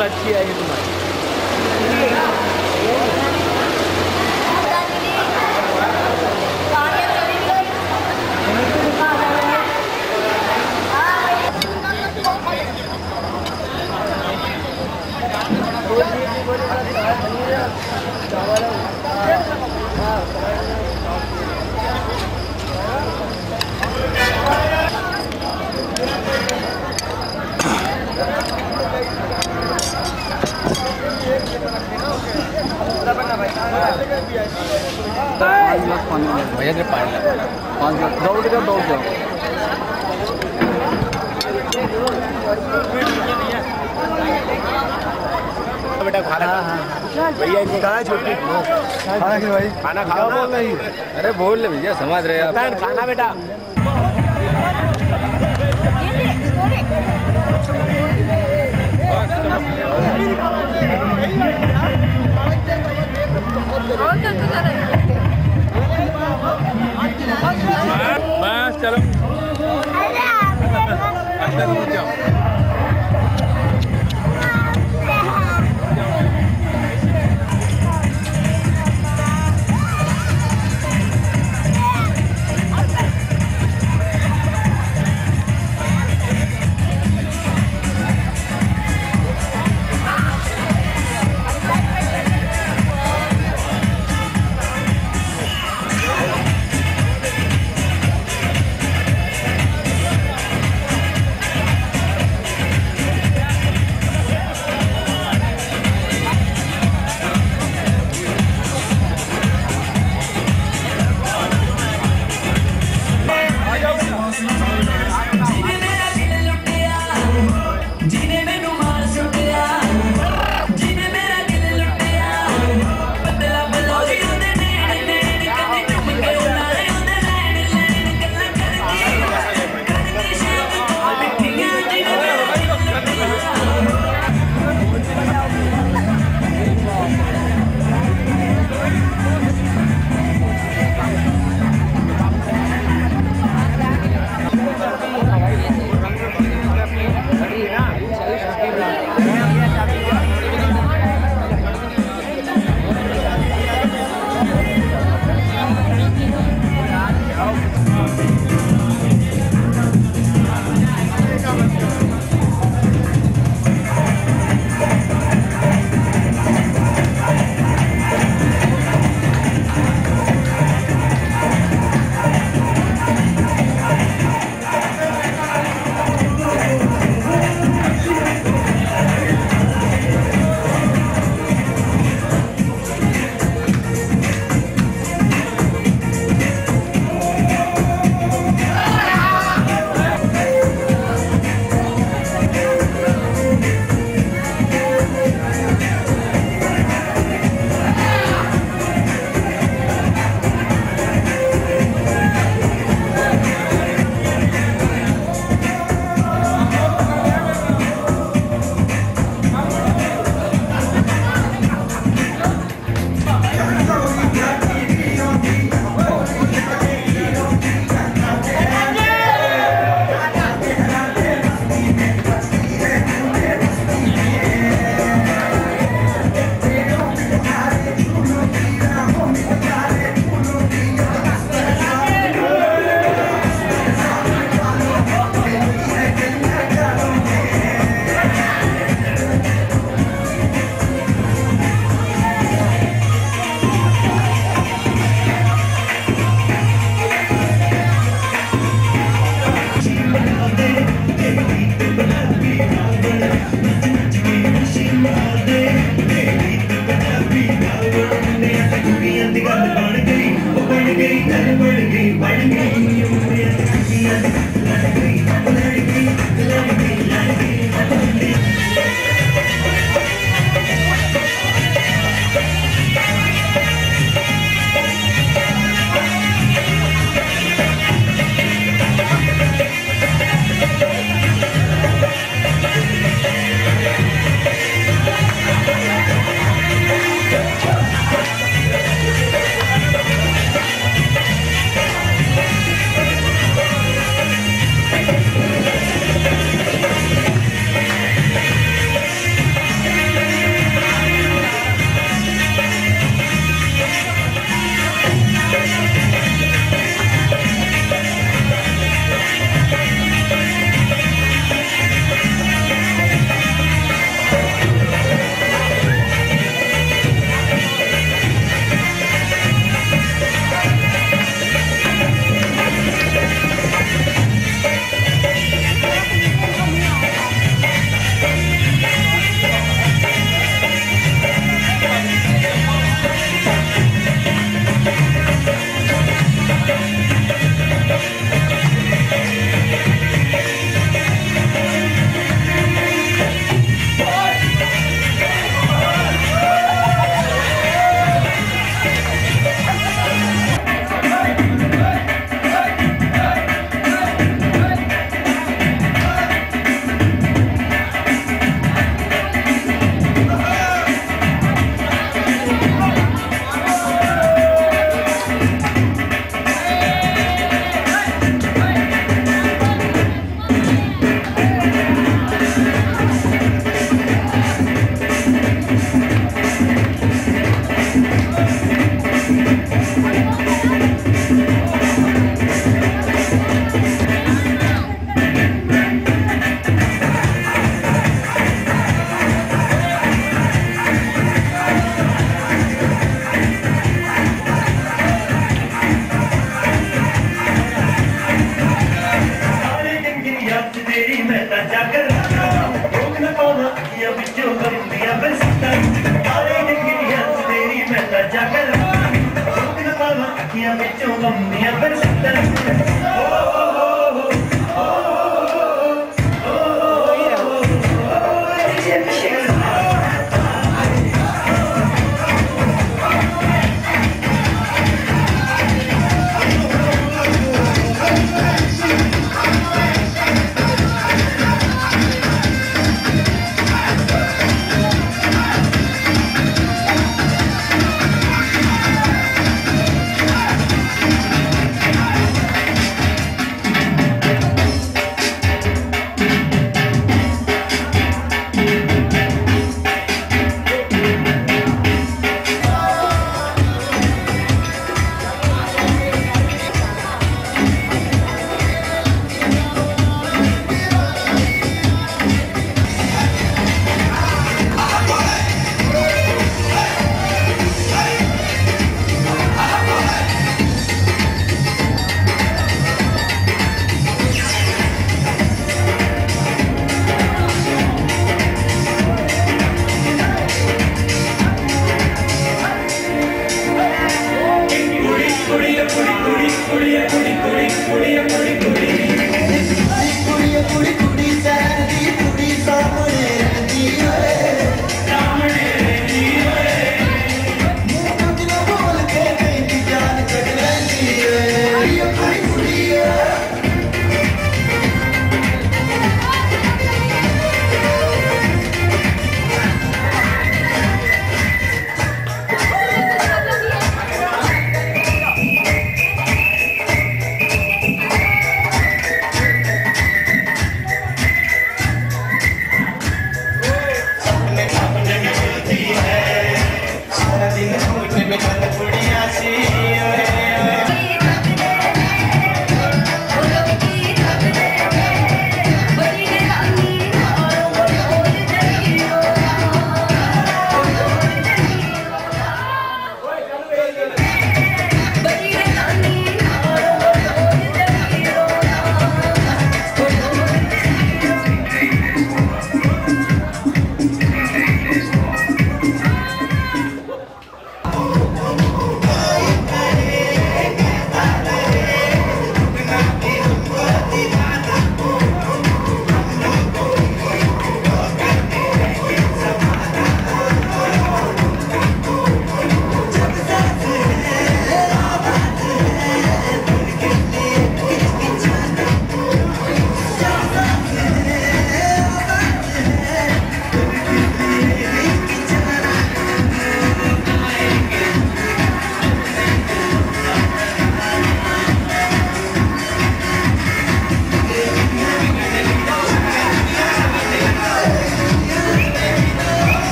बिल्कुल अच्छी है तुम्हारी। भैया ने पानी लगा पाँच लाख दौड़ जाओ दौड़ जाओ बेटा खाना भैया इनको कहा छोटी। खाना भाई। खाना खाओ बोल रही अरे बोल ले भैया समझ रहे हैं खाना बेटा।